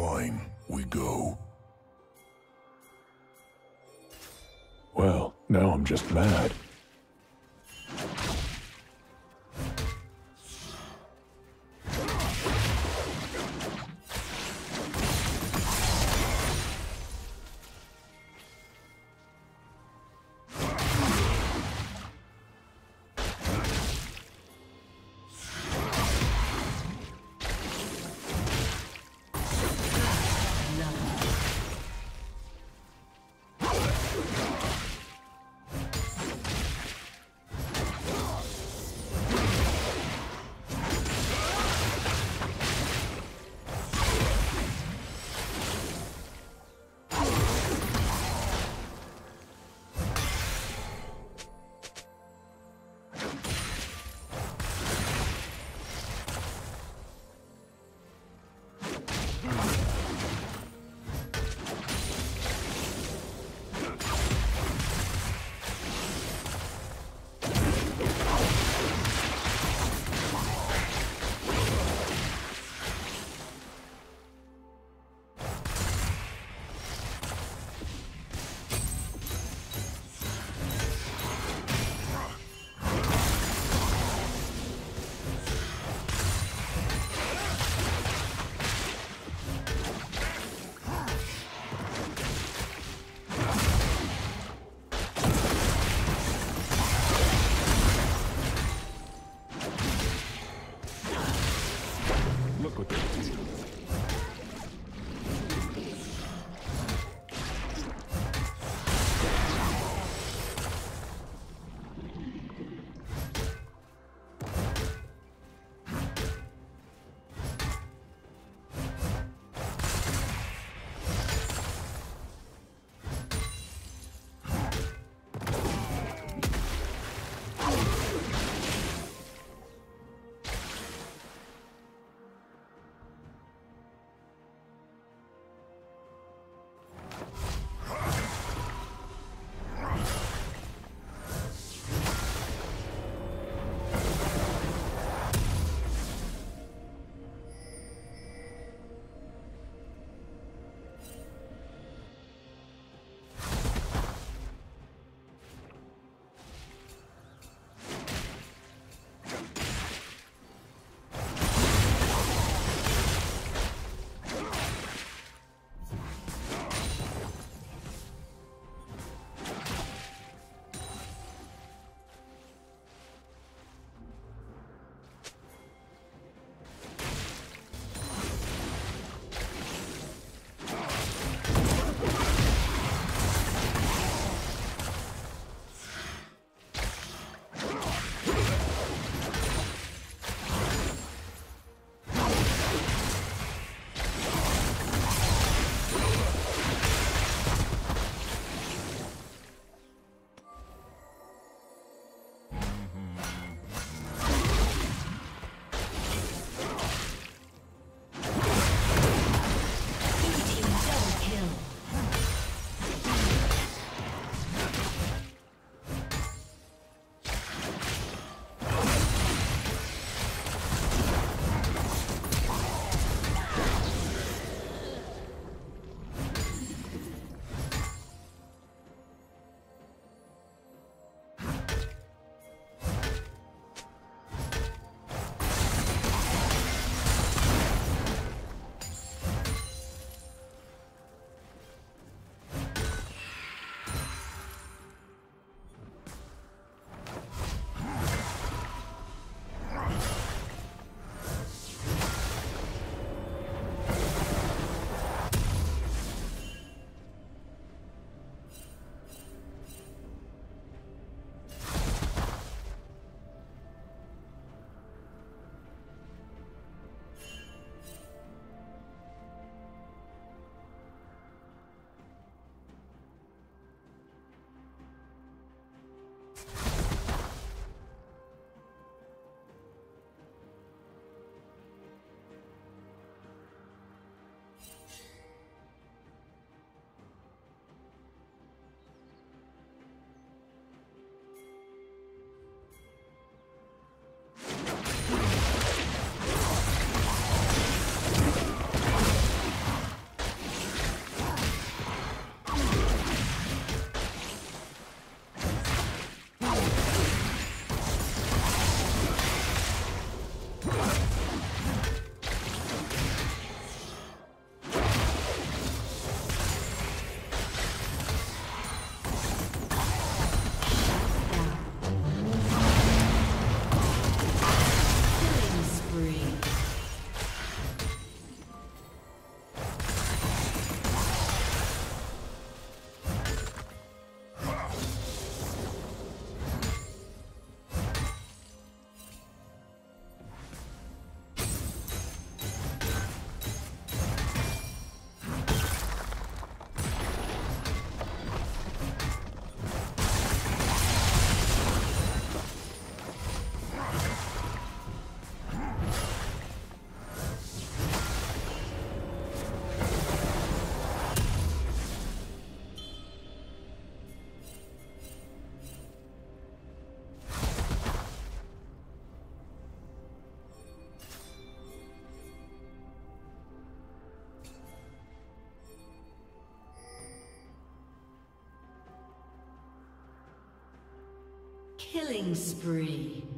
Fine, we go. Well, now I'm just mad. Killing spree.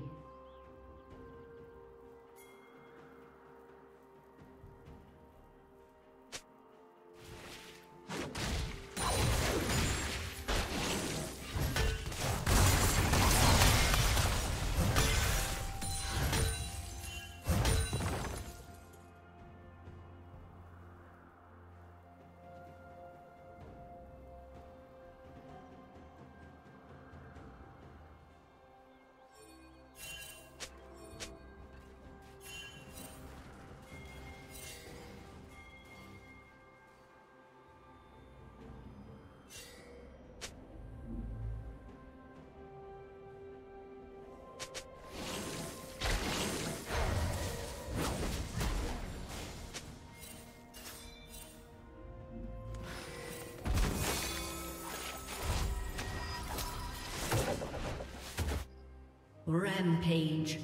Rampage.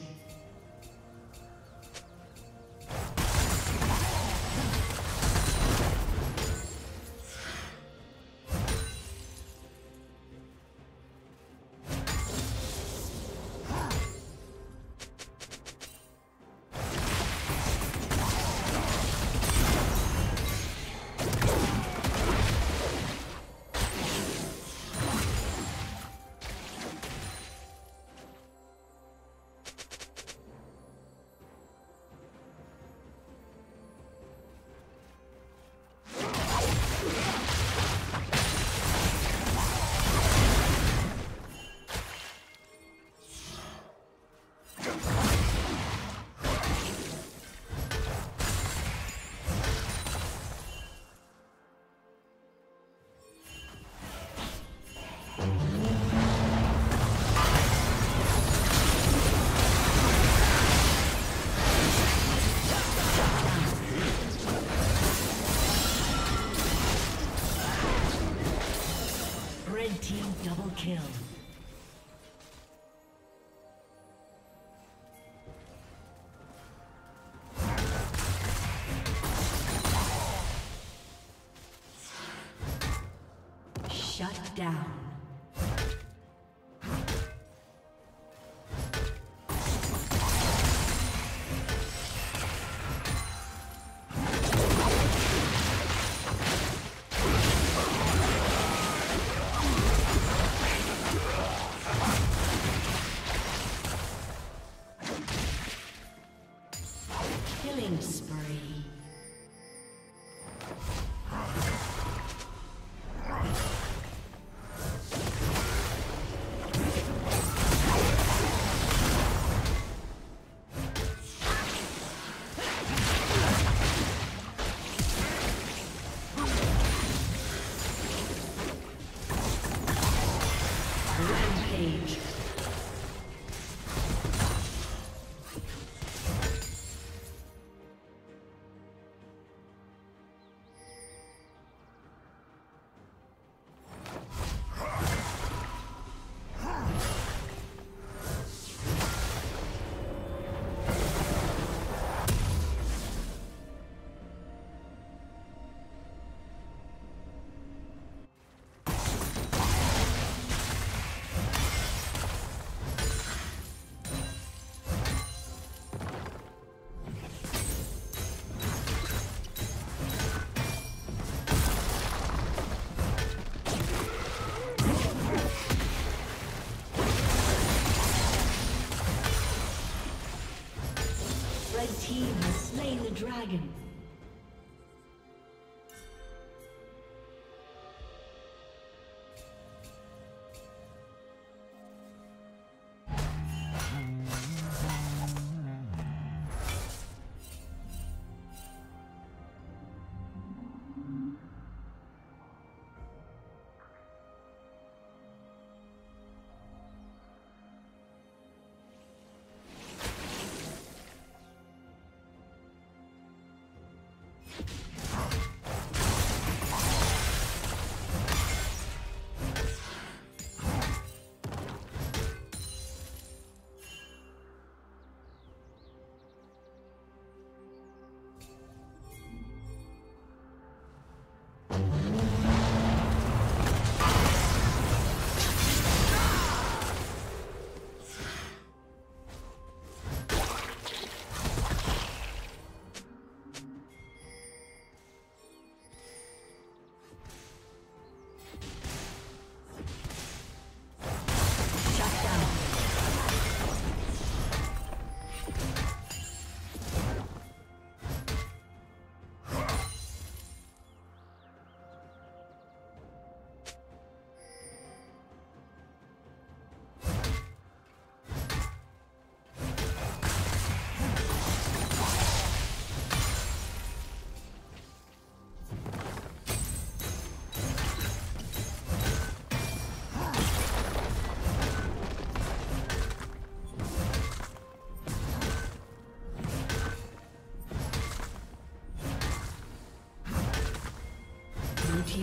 you